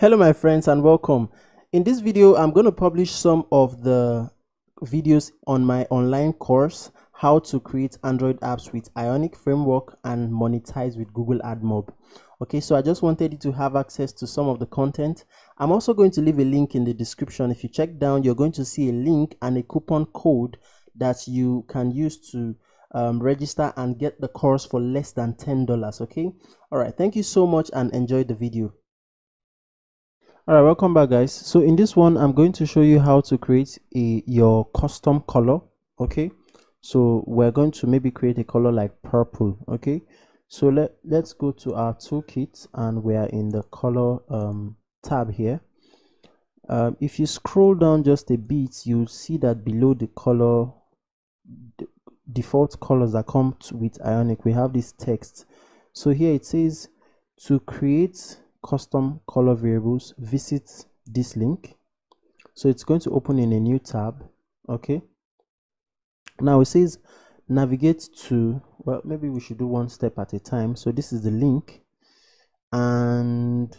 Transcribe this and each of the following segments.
Hello my friends and welcome. In this video I'm going to publish some of the videos on my online course how to create Android apps with Ionic framework and monetize with Google AdMob. Okay, so I just wanted you to have access to some of the content. I'm also going to leave a link in the description. If you check down, you're going to see a link and a coupon code that you can use to um, register and get the course for less than $10. Okay, all right, thank you so much and enjoy the video all right welcome back guys. So in this one i'm going to show you how to create a your custom color okay? So we're going to maybe create a color like purple okay? So let let's go to our toolkit and we are in the color um, tab here. Um, if you scroll down just a bit you'll see that below the color default colors that come with ionic we have this text. So here it says to create custom color variables visit this link. So it's going to open in a new tab okay? Now it says navigate to well maybe we should do one step at a time. So this is the link. And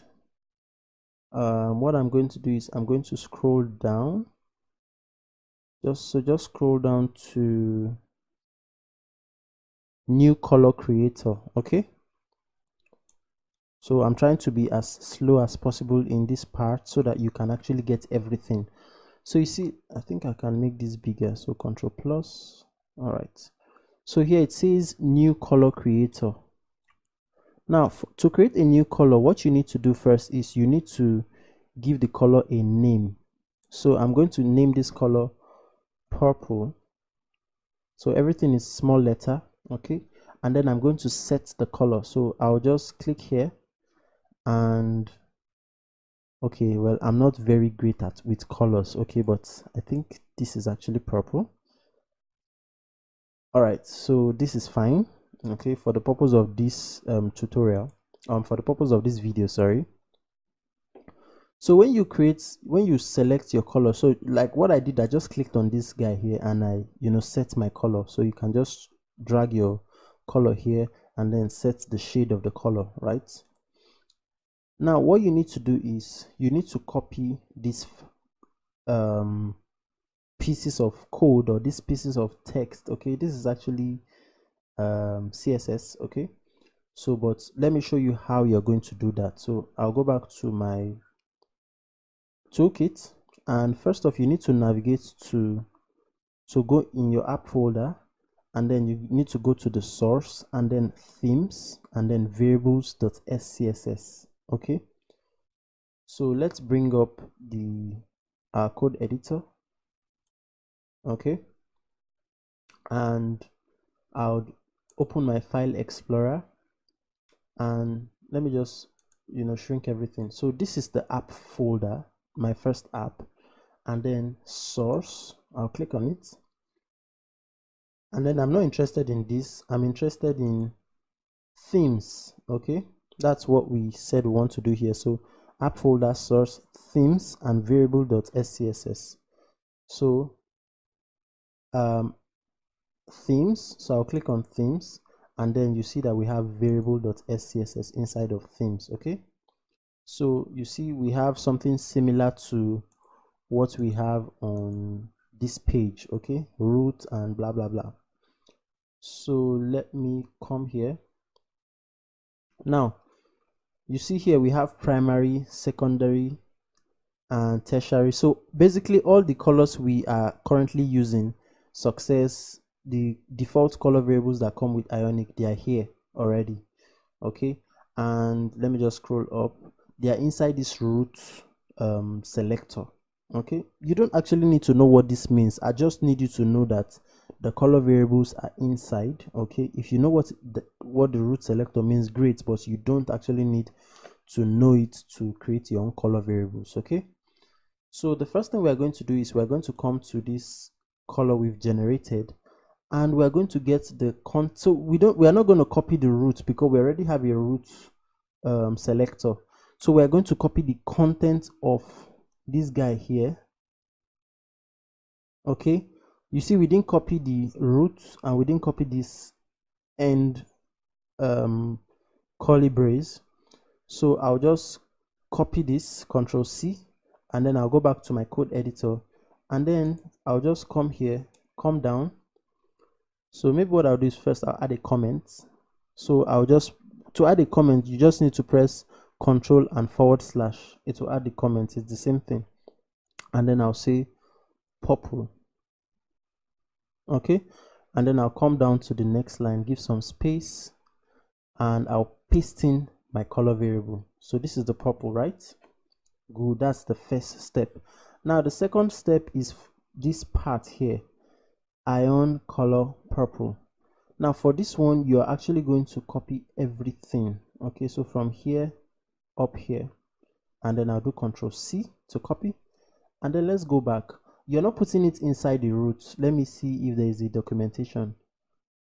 um, what I'm going to do is I'm going to scroll down. Just so just scroll down to new color creator okay so i'm trying to be as slow as possible in this part so that you can actually get everything. So you see i think i can make this bigger. So control plus. All right. So here it says new color creator. Now to create a new color what you need to do first is you need to give the color a name. So i'm going to name this color purple. So everything is small letter okay? And then i'm going to set the color. So i'll just click here and okay well i'm not very great at with colors okay but i think this is actually purple. All right so this is fine okay for the purpose of this um, tutorial um for the purpose of this video sorry. So when you create when you select your color so like what i did i just clicked on this guy here and i you know set my color. So you can just drag your color here and then set the shade of the color right now what you need to do is you need to copy these um, pieces of code or these pieces of text okay? This is actually um, css okay? So but let me show you how you're going to do that. So i'll go back to my toolkit and first off you need to navigate to so go in your app folder and then you need to go to the source and then themes and then variables.scss okay. So let's bring up the our code editor. Okay. And I'll open my file explorer. And let me just you know shrink everything. So this is the app folder my first app. And then source I'll click on it. And then I'm not interested in this. I'm interested in themes. Okay that's what we said we want to do here. So app folder source themes and variable.scss so um, themes. So i'll click on themes and then you see that we have variable.scss inside of themes okay? So you see we have something similar to what we have on this page okay? Root and blah blah blah. So let me come here. Now you see here we have primary secondary and tertiary. So basically all the colors we are currently using success the default color variables that come with ionic they are here already okay? And let me just scroll up. They are inside this root um, selector okay? You don't actually need to know what this means. I just need you to know that the color variables are inside okay? If you know what the, what the root selector means great but you don't actually need to know it to create your own color variables okay? So the first thing we're going to do is we're going to come to this color we've generated and we're going to get the con so we don't we are not going to copy the root because we already have a root um, selector. So we're going to copy the content of this guy here okay you see we didn't copy the root and we didn't copy this end um, curly brace. So I'll just copy this control c and then i'll go back to my code editor. And then i'll just come here come down. So maybe what i'll do is first i'll add a comment. So i'll just to add a comment you just need to press control and forward slash. It will add the comment. It's the same thing. And then i'll say purple okay? And then i'll come down to the next line give some space and i'll paste in my color variable. So this is the purple right? Good that's the first step. Now the second step is this part here ion color purple. Now for this one you're actually going to copy everything. Okay so from here up here and then I'll do control C to copy. And then let's go back you're not putting it inside the root let me see if there is a documentation.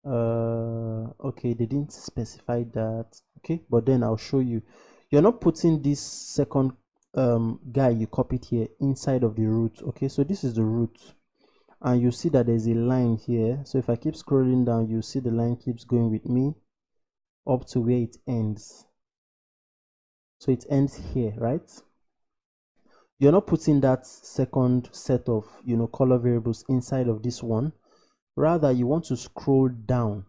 Uh okay they didn't specify that. Okay but then I'll show you. You're not putting this second um, guy you copied here inside of the root okay so this is the root and you see that there's a line here. So if I keep scrolling down you see the line keeps going with me up to where it ends. So it ends here right you're not putting that second set of you know color variables inside of this one. Rather you want to scroll down.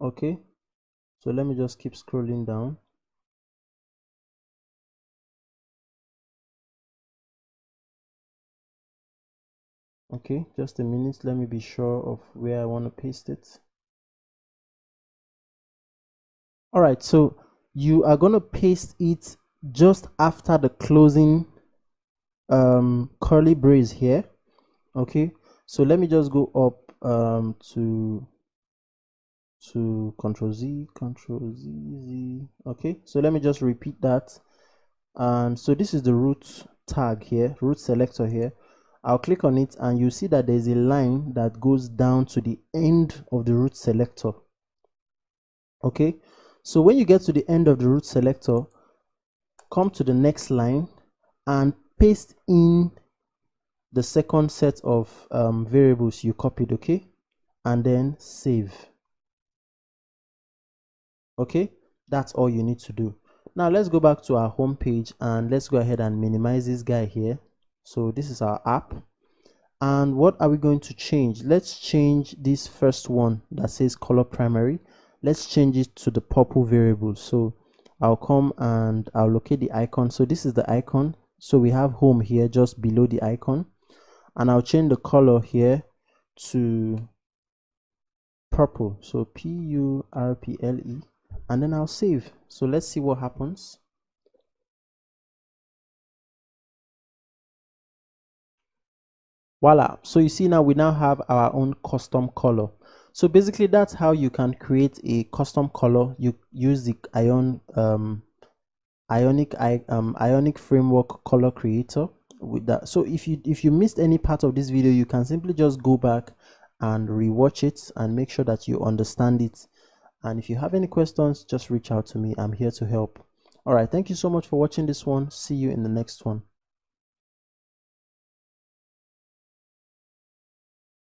Okay? So let me just keep scrolling down. Okay just a minute. Let me be sure of where I want to paste it. All right so you are going to paste it just after the closing um, curly brace here. Okay so let me just go up um, to to control z control z z. Okay so let me just repeat that. And so this is the root tag here root selector here. I'll click on it and you see that there's a line that goes down to the end of the root selector. Okay so when you get to the end of the root selector, come to the next line and paste in the second set of um, variables you copied, okay? And then save. Okay, that's all you need to do. Now let's go back to our home page and let's go ahead and minimize this guy here. So this is our app. And what are we going to change? Let's change this first one that says color primary let's change it to the purple variable so I'll come and I'll locate the icon so this is the icon so we have home here just below the icon. And I'll change the color here to purple. So p-u-r-p-l-e and then I'll save. So let's see what happens. Voila. So you see now we now have our own custom color. So basically that's how you can create a custom color. You use the ion um, ionic um, ionic framework color creator with that. So if you if you missed any part of this video you can simply just go back and rewatch it and make sure that you understand it. And if you have any questions just reach out to me. I'm here to help. All right. Thank you so much for watching this one. See you in the next one